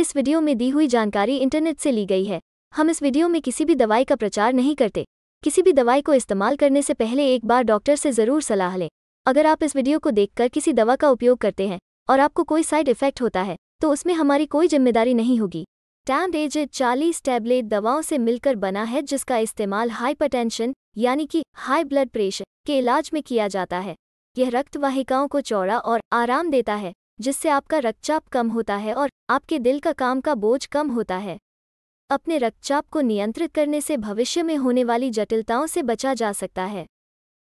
इस वीडियो में दी हुई जानकारी इंटरनेट से ली गई है। हम इस वीडियो में किसी भी दवाई का प्रचार नहीं करते। किसी भी दवाई को इस्तेमाल करने से पहले एक बार डॉक्टर से ज़रूर सलाह लें। अगर आप इस वीडियो को देखकर किसी दवा का उपयोग करते हैं और आपको कोई साइड इफ़ेक्ट होता है तो उसमें हमारी कोई ज़िम्मेदारी नहीं होगी। टैंड एजेड चालीस टैबलेट दवाओं से मिलकर बना है, जिसका इस्तेमाल हाइपरटेंशन यानी कि हाई ब्लड प्रेशर के इलाज में किया जाता है। यह रक्त वाहिकाओं को चौड़ा और आराम देता है। जिससे आपका रक्तचाप कम होता है और आपके दिल का काम का बोझ कम होता है। अपने रक्तचाप को नियंत्रित करने से भविष्य में होने वाली जटिलताओं से बचा जा सकता है।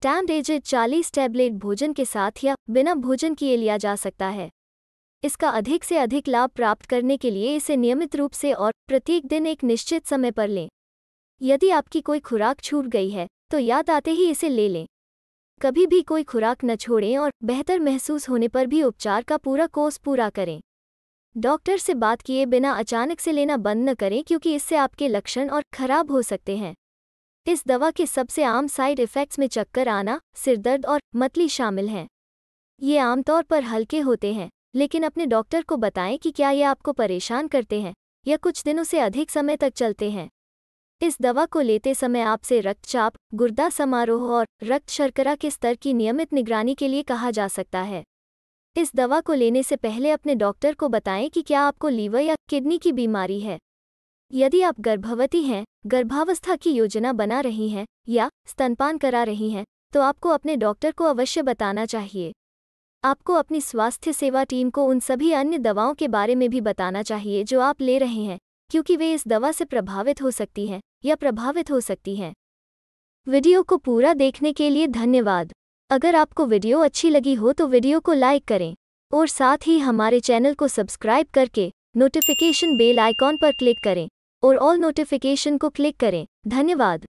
टैम्ड एजेड 40 टैबलेट भोजन के साथ या बिना भोजन किए लिया जा सकता है। इसका अधिक से अधिक लाभ प्राप्त करने के लिए इसे नियमित रूप से और प्रत्येक दिन एक निश्चित समय पर लें। यदि आपकी कोई खुराक छूट गई है तो याद आते ही इसे ले लें। कभी भी कोई खुराक न छोड़ें और बेहतर महसूस होने पर भी उपचार का पूरा कोर्स पूरा करें। डॉक्टर से बात किए बिना अचानक से लेना बंद न करें क्योंकि इससे आपके लक्षण और खराब हो सकते हैं। इस दवा के सबसे आम साइड इफ़ेक्ट्स में चक्कर आना सिरदर्द और मतली शामिल हैं। ये आमतौर पर हल्के होते हैं, लेकिन अपने डॉक्टर को बताएँ कि क्या ये आपको परेशान करते हैं या कुछ दिनों से अधिक समय तक चलते हैं। इस दवा को लेते समय आपसे रक्तचाप, गुर्दा समारोह और रक्त शर्करा के स्तर की नियमित निगरानी के लिए कहा जा सकता है। इस दवा को लेने से पहले अपने डॉक्टर को बताएँ कि क्या आपको लीवर या किडनी की बीमारी है। यदि आप गर्भवती हैं, गर्भावस्था की योजना बना रही हैं या स्तनपान करा रही हैं तो आपको अपने डॉक्टर को अवश्य बताना चाहिए। आपको अपनी स्वास्थ्य सेवा टीम को उन सभी अन्य दवाओं के बारे में भी बताना चाहिए जो आप ले रहे हैं, क्योंकि वे इस दवा से प्रभावित हो सकती हैं। या प्रभावित हो सकती हैं। वीडियो को पूरा देखने के लिए धन्यवाद। अगर आपको वीडियो अच्छी लगी हो तो वीडियो को लाइक करें और साथ ही हमारे चैनल को सब्सक्राइब करके नोटिफिकेशन बेल आइकॉन पर क्लिक करें और ऑल नोटिफिकेशन को क्लिक करें। धन्यवाद।